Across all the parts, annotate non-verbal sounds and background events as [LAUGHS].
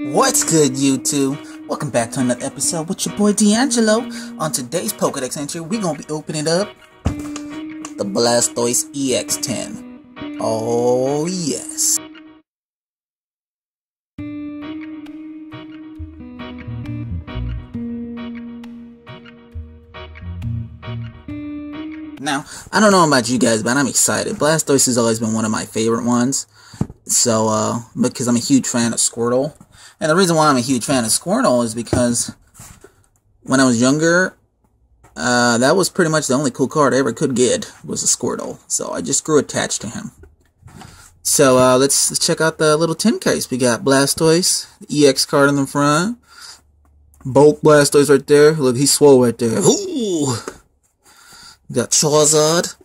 What's good, YouTube? Welcome back to another episode with your boy D'Angelo. On today's Pokedex entry, we're gonna be opening up the Blastoise EX Tin. Oh, yes. Now, I don't know about you guys, but I'm excited. Blastoise has always been one of my favorite ones. So, uh, because I'm a huge fan of Squirtle. And the reason why I'm a huge fan of Squirtle is because when I was younger, uh, that was pretty much the only cool card I ever could get was a Squirtle. So I just grew attached to him. So uh, let's, let's check out the little tin case. We got Blastoise, EX card in the front. Bulk Blastoise right there. Look, he's swole right there. Ooh! Got Charizard,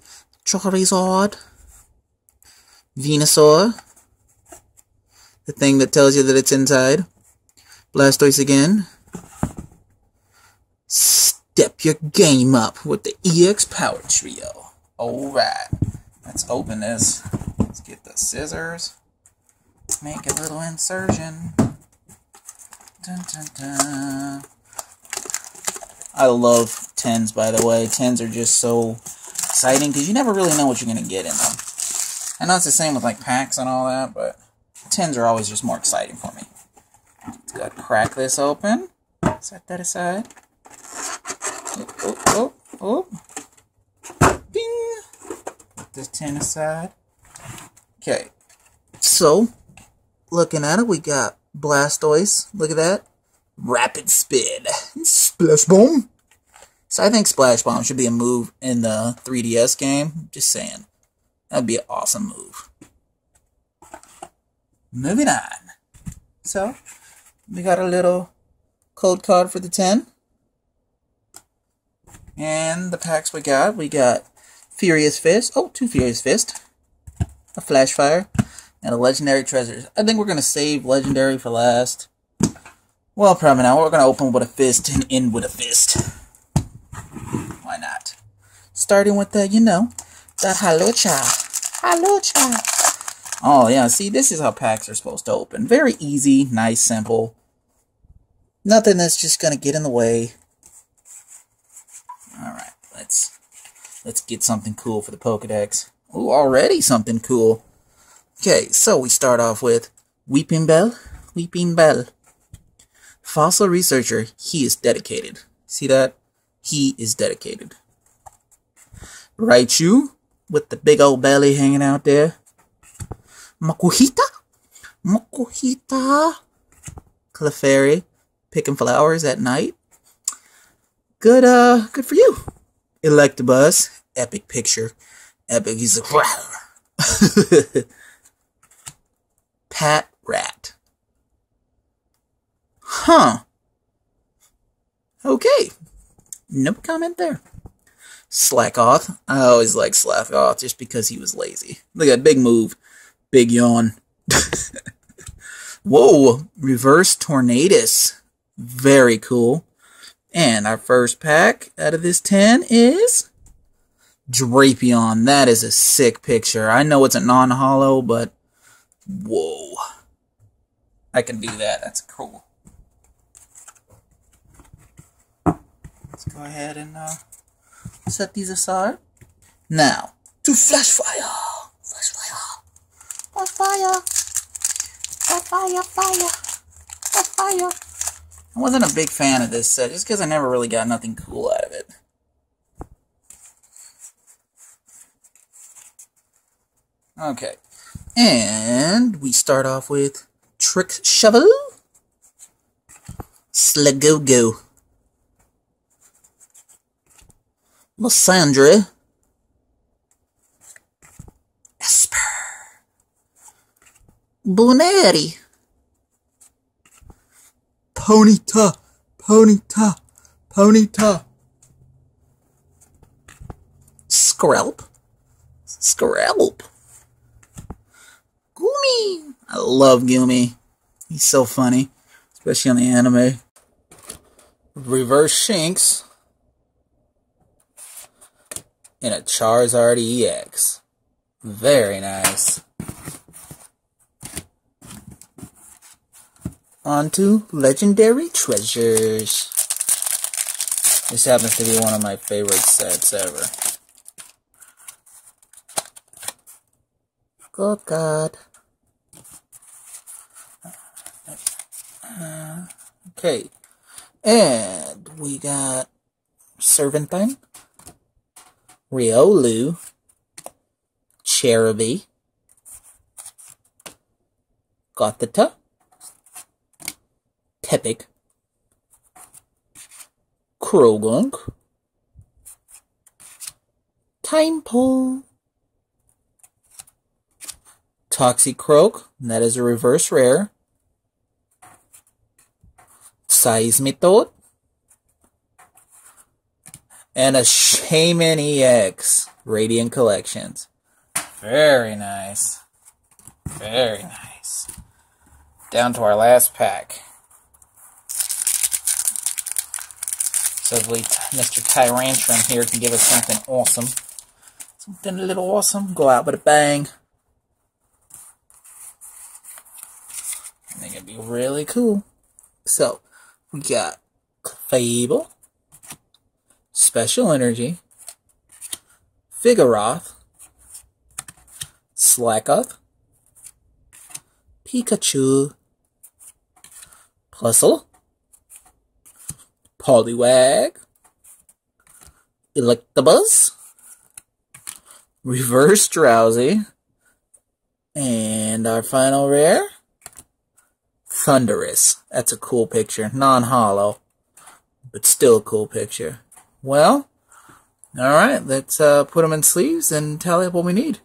Charizard, Venusaur, the thing that tells you that it's inside. Blastoise again. Step your game up with the EX Power Trio. Alright, let's open this. Let's get the scissors. Make a little insertion. Dun, dun, dun. I love tens, by the way. Tens are just so exciting because you never really know what you're going to get in them. I know it's the same with like packs and all that, but tens are always just more exciting for me. Let's go crack this open. Set that aside. Oh, oh, oh, oh. Bing! Put this tin aside. Okay. So, looking at it, we got Blastoise. Look at that. Rapid Spin. Splash Bomb. So I think Splash Bomb should be a move in the 3DS game. Just saying. That'd be an awesome move. Moving on. So, we got a little code card for the 10. And the packs we got, we got Furious Fist. Oh, two Furious Fist. A Flash Fire. And a Legendary Treasures. I think we're going to save Legendary for last. Well, probably not. We're going to open with a fist and end with a fist. Why not? Starting with the, you know, the Hawlucha. Hawlucha. Oh, yeah, see, this is how packs are supposed to open. Very easy, nice, simple. Nothing that's just going to get in the way. Alright, let's let's get something cool for the Pokedex. Ooh, already something cool. Okay, so we start off with Weepinbell, Weeping Bell. Fossil researcher, he is dedicated. See that? He is dedicated. Raichu, with the big old belly hanging out there. Makuhita? Makuhita. Clefairy, picking flowers at night. Good, uh, good for you. Electabuzz, epic picture. Epic, he's like, [LAUGHS] Pat Rat. Huh. Okay. No comment there. Slakoth. I always like Slakoth just because he was lazy. Look at that big move. Big yawn. Whoa. Reverse tornadoes. Very cool. And our first pack out of this 10 is Drapion. That is a sick picture. I know it's a non-holo, but whoa. I can do that. That's cool. Let's go ahead and uh, set these aside. Now, to Flash Fire! Fire! Fire! Fire! Fire! I wasn't a big fan of this set just because I never really got nothing cool out of it. Okay. And we start off with Trick Shovel. Sliggoo. Lysandre. Buneary. Ponyta. Ponyta. Ponyta. Skrelp. Skrelp. Goomy. I love Goomy. He's so funny, especially on the anime. Reverse Shinx and a Charizard EX. Very nice. On to Legendary Treasures. This happens to be one of my favorite sets ever. Good God. Uh, okay. And we got Serpentine, Riolu, Cherubi, Gothita, Tepig, Croagunk, Tympole, Toxicroak, that is a reverse rare, Seismitoad, and a Shaymin EX Radiant Collections. Very nice. Very nice. Down to our last pack. So hopefully Mr. Tyrantrum here can give us something awesome. Something a little awesome. Go out with a bang. I think it'd be really cool. So, we got Fable, Special Energy, Vigoroth, Slakoth, Pikachu, Puzzle, Poliwag, Electabuzz, Reverse Drowzee, and our final rare, Thundurus. That's a cool picture. Non-holo, but still a cool picture. Well, alright, let's uh, put them in sleeves and tally up what we need.